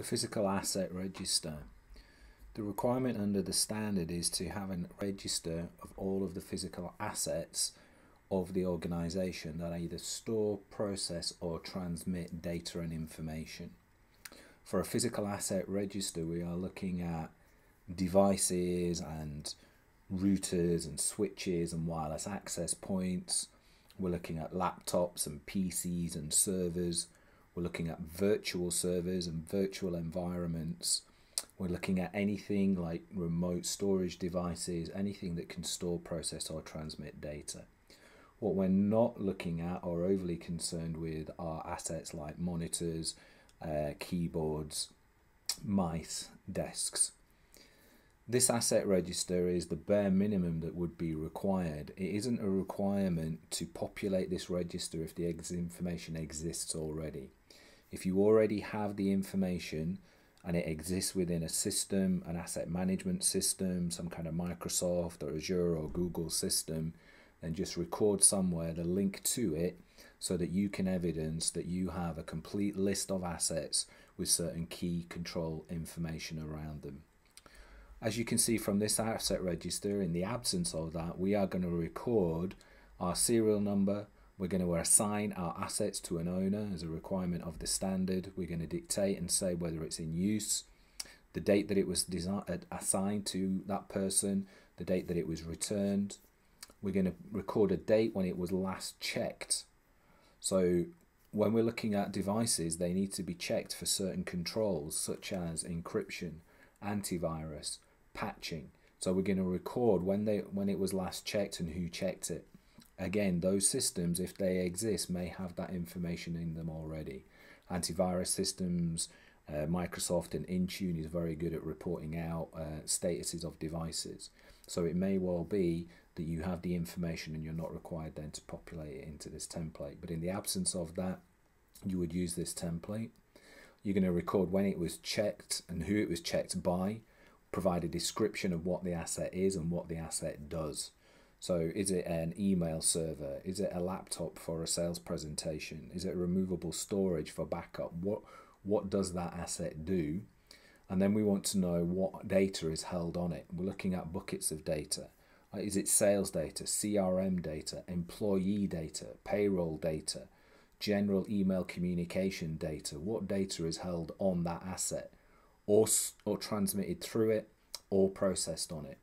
The physical asset register. The requirement under the standard is to have a register of all of the physical assets of the organization that either store, process, or transmit data and information. For a physical asset register, we are looking at devices and routers and switches and wireless access points. We're looking at laptops and PCs and servers we're looking at virtual servers and virtual environments. We're looking at anything like remote storage devices, anything that can store, process, or transmit data. What we're not looking at or overly concerned with are assets like monitors, uh, keyboards, mice, desks. This asset register is the bare minimum that would be required. It isn't a requirement to populate this register if the information exists already. If you already have the information and it exists within a system, an asset management system, some kind of Microsoft or Azure or Google system, then just record somewhere the link to it so that you can evidence that you have a complete list of assets with certain key control information around them. As you can see from this asset register, in the absence of that, we are going to record our serial number, we're going to assign our assets to an owner as a requirement of the standard. We're going to dictate and say whether it's in use, the date that it was uh, assigned to that person, the date that it was returned. We're going to record a date when it was last checked. So when we're looking at devices, they need to be checked for certain controls such as encryption, antivirus, patching. So we're going to record when they when it was last checked and who checked it. Again, those systems, if they exist, may have that information in them already. Antivirus systems, uh, Microsoft and Intune is very good at reporting out uh, statuses of devices. So it may well be that you have the information and you're not required then to populate it into this template. But in the absence of that, you would use this template. You're going to record when it was checked and who it was checked by, provide a description of what the asset is and what the asset does. So is it an email server? Is it a laptop for a sales presentation? Is it removable storage for backup? What what does that asset do? And then we want to know what data is held on it. We're looking at buckets of data. Uh, is it sales data, CRM data, employee data, payroll data, general email communication data? What data is held on that asset or, or transmitted through it or processed on it?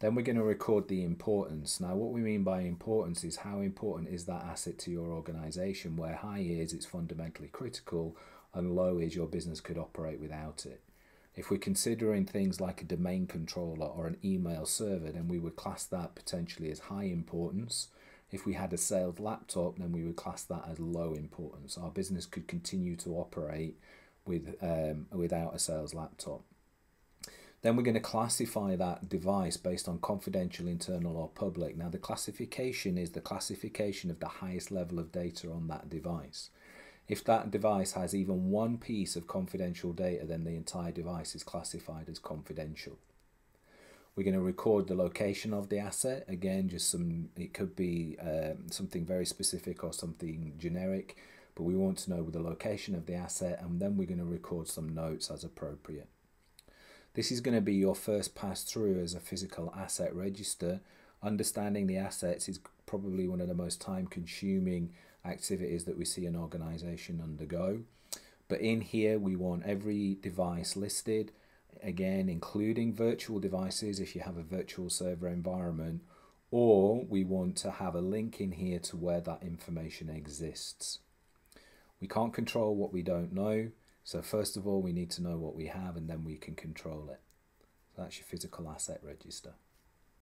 Then we're going to record the importance. Now, what we mean by importance is how important is that asset to your organization, where high is it's fundamentally critical and low is your business could operate without it. If we're considering things like a domain controller or an email server, then we would class that potentially as high importance. If we had a sales laptop, then we would class that as low importance. Our business could continue to operate with um, without a sales laptop. Then we're going to classify that device based on confidential, internal, or public. Now, the classification is the classification of the highest level of data on that device. If that device has even one piece of confidential data, then the entire device is classified as confidential. We're going to record the location of the asset. Again, just some, it could be um, something very specific or something generic, but we want to know the location of the asset and then we're going to record some notes as appropriate. This is going to be your first pass through as a physical asset register. Understanding the assets is probably one of the most time consuming activities that we see an organization undergo. But in here, we want every device listed, again, including virtual devices if you have a virtual server environment, or we want to have a link in here to where that information exists. We can't control what we don't know. So first of all, we need to know what we have and then we can control it. So that's your physical asset register.